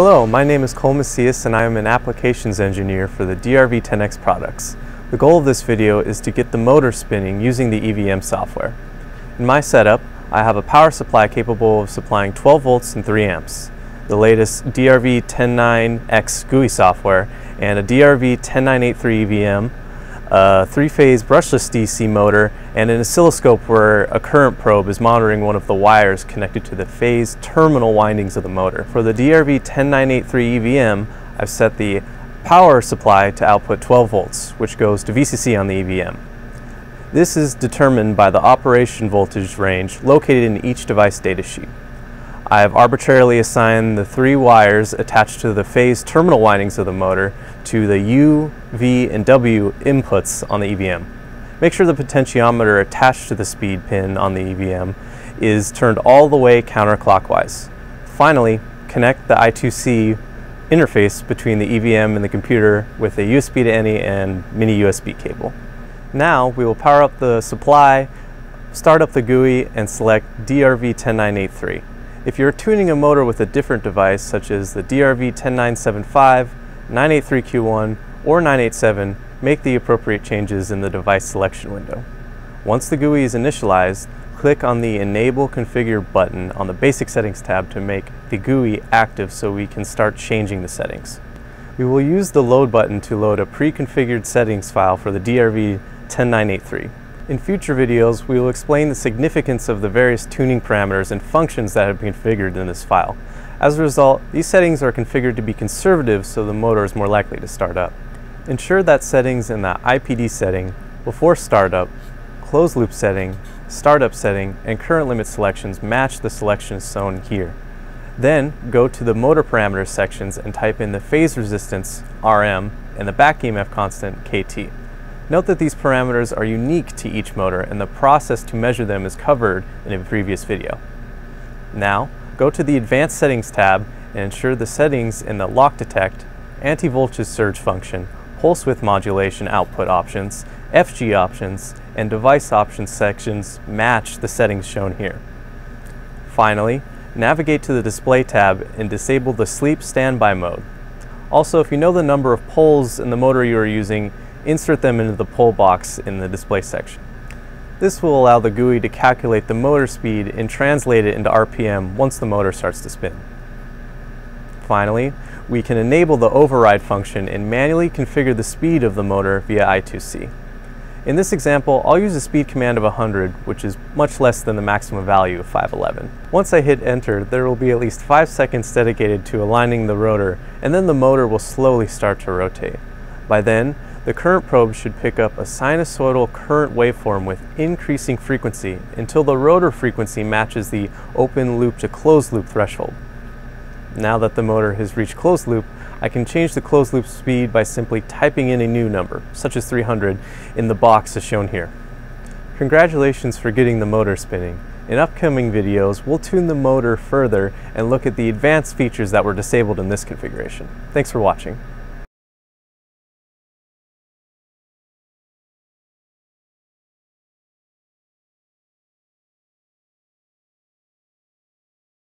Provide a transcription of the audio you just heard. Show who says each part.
Speaker 1: Hello, my name is Cole Macias and I am an applications engineer for the DRV10X products. The goal of this video is to get the motor spinning using the EVM software. In my setup, I have a power supply capable of supplying 12 volts and 3 amps, the latest DRV109X GUI software, and a DRV10983 EVM, a three-phase brushless DC motor, and an oscilloscope where a current probe is monitoring one of the wires connected to the phase terminal windings of the motor. For the DRV10983 EVM, I've set the power supply to output 12 volts, which goes to VCC on the EVM. This is determined by the operation voltage range located in each device datasheet. I have arbitrarily assigned the three wires attached to the phase terminal windings of the motor to the U, V, and W inputs on the EVM. Make sure the potentiometer attached to the speed pin on the EVM is turned all the way counterclockwise. Finally, connect the I2C interface between the EVM and the computer with a USB to any and mini USB cable. Now we will power up the supply, start up the GUI, and select DRV10983. If you're tuning a motor with a different device, such as the DRV10975, 983Q1, or 987, make the appropriate changes in the device selection window. Once the GUI is initialized, click on the Enable Configure button on the Basic Settings tab to make the GUI active so we can start changing the settings. We will use the Load button to load a pre-configured settings file for the DRV10983. In future videos, we will explain the significance of the various tuning parameters and functions that have been configured in this file. As a result, these settings are configured to be conservative so the motor is more likely to start up. Ensure that settings in the IPD setting, before startup, closed loop setting, startup setting, and current limit selections match the selections shown here. Then go to the motor parameters sections and type in the phase resistance, RM, and the back EMF constant, KT. Note that these parameters are unique to each motor and the process to measure them is covered in a previous video. Now, go to the Advanced Settings tab and ensure the settings in the Lock Detect, Anti-Voltage Surge function, Pulse Width Modulation output options, FG options, and Device options sections match the settings shown here. Finally, navigate to the Display tab and disable the Sleep Standby mode. Also, if you know the number of poles in the motor you are using, insert them into the pole box in the display section. This will allow the GUI to calculate the motor speed and translate it into RPM once the motor starts to spin. Finally, we can enable the override function and manually configure the speed of the motor via I2C. In this example, I'll use a speed command of 100, which is much less than the maximum value of 511. Once I hit enter, there will be at least 5 seconds dedicated to aligning the rotor, and then the motor will slowly start to rotate. By then, the current probe should pick up a sinusoidal current waveform with increasing frequency until the rotor frequency matches the open loop to closed loop threshold. Now that the motor has reached closed loop, I can change the closed loop speed by simply typing in a new number, such as 300, in the box as shown here. Congratulations for getting the motor spinning. In upcoming videos, we'll tune the motor further and look at the advanced features that were disabled in this configuration. Thanks for watching.